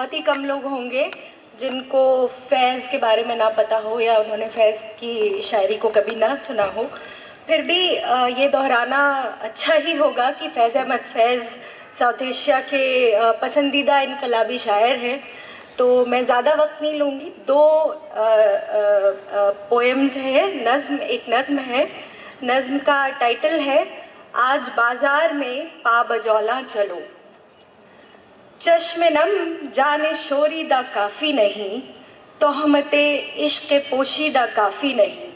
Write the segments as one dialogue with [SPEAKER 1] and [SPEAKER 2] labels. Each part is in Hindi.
[SPEAKER 1] बहुत ही कम लोग होंगे जिनको फैज़ के बारे में ना पता हो या उन्होंने फैज़ की शायरी को कभी ना सुना हो। फिर भी ये दोहराना अच्छा ही होगा कि फैज़ अहमद फैज़ साउथ एशिया के पसंदीदा इनकलाबी शायर हैं। तो मैं ज़्यादा वक्त नहीं लूँगी। दो पोएम्स हैं। नज़म, एक नज़म है। नज़म का टाइटल है, आज बाज़ार में पा बजौला चलो। चश्म नम जाने शोरीदा काफ़ी नहीं, तोहमते इश्क पोशीदा काफ़ी नहीं।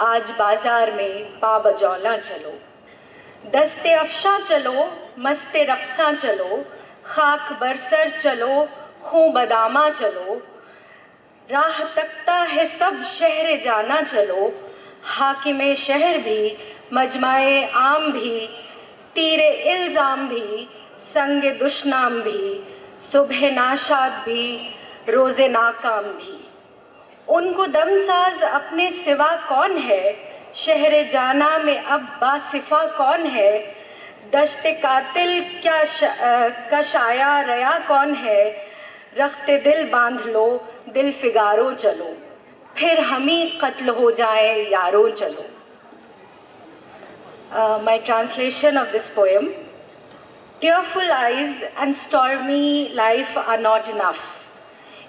[SPEAKER 1] आज बाज़ार में पा बजौला चलो, दस्ते अफशा चलो, मस्ते रक्सा चलो, खाक बरसर चलो, खूं बदामा चलो। राह तकता है सब शहर जाना चलो, हाकिम शहर भी, मजमाए आम भी, तीर इल्ज़ाम भी संग दुश्नाम भी सुबह नाशाद भी रोज़े नाकाम भी। उनको दमसाज अपने सिवा कौन है? शहर जाना में अब बासिफा कौन है? दश्त कातिल क्या श, का शाया रया कौन है? रखते दिल बाँध लो दिल फिगारो चलो। फिर हम ही कत्ल हो जाए यारो चलो। My translation of this poem Tearful eyes and stormy life are not enough.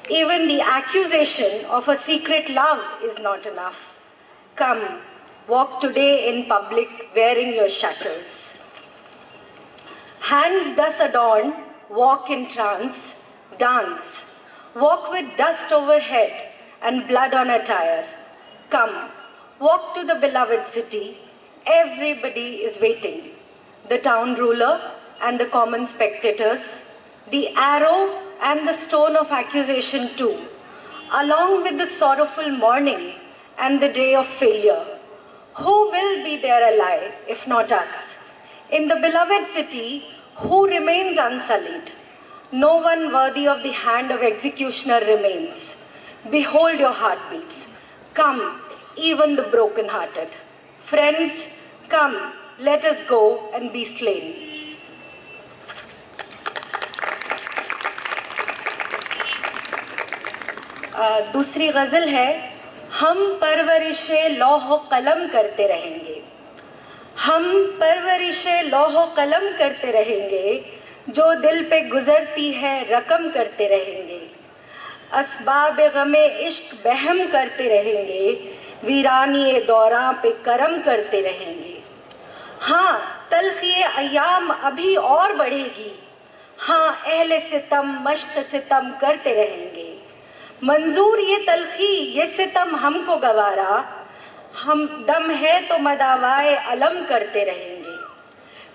[SPEAKER 1] Even the accusation of a secret love is not enough. Come, walk today in public wearing your shackles. Hands thus adorned, walk in trance, dance. Walk with dust overhead and blood on attire. Come, walk to the beloved city. Everybody is waiting. The town ruler, and the common spectators, the arrow and the stone of accusation too, along with the sorrowful mourning and the day of failure. Who will be there alive if not us? In the beloved city, who remains unsullied? No one worthy of the hand of executioner remains. Behold your heartbeats. Come, even the broken-hearted. Friends, come, let us go and be slain. दूसरी गज़ल है, हम परवरिश लौह कलम करते रहेंगे। हम परवरिश लौह कलम करते रहेंगे, जो दिल पे गुजरती है रकम करते रहेंगे। असबाब गमे इश्क बहम करते रहेंगे वीरानी दौरा पे करम करते रहेंगे। हाँ तलखी अयाम अभी और बढ़ेगी। हाँ अहले सितम, मश्क सितम करते रहेंगे। मंजूर ये तलखी, ये सितम हमको गवारा। हम दम है तो मदावाए अलम करते रहेंगे।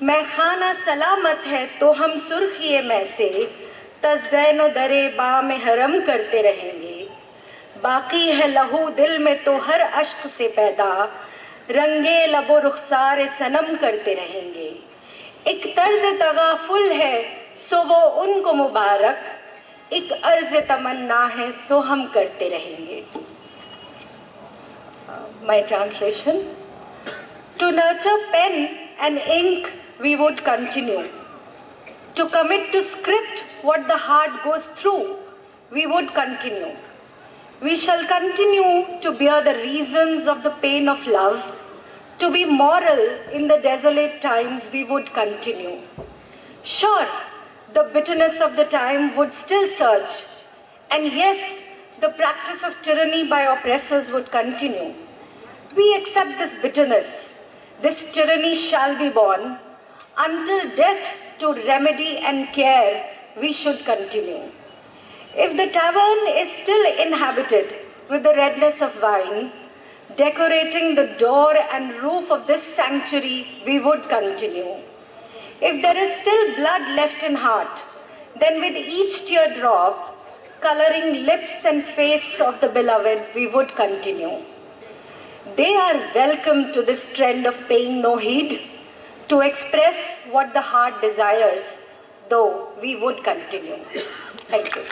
[SPEAKER 1] मैं खाना सलामत है तो हम सुर्खिए में से तजैन दरे बा में हरम करते रहेंगे। बाकी है लहू दिल में तो हर अश्क से पैदा, रंगे लबो रुखसार सनम करते रहेंगे। एक तर्ज तगाफुल है, सो वो उनको मुबारक। एक अर्ज़ तमन्ना है सो हम करते रहेंगे my translation to nurture pen and ink we would continue to commit to script what the heart goes through we would continue we shall continue to bear the reasons of the pain of love. To be moral in the desolate times, we would continue. Sure, the bitterness of the time would still surge. And yes, the practice of tyranny by oppressors would continue. We accept this bitterness. This tyranny shall be borne. Until death to remedy and care, we should continue. If the tavern is still inhabited with the redness of wine, decorating the door and roof of this sanctuary, we would continue. If there is still blood left in heart, then with each teardrop, coloring lips and face of the beloved, we would continue. They are welcome to this trend of paying no heed, to express what the heart desires, though we would continue. Thank you.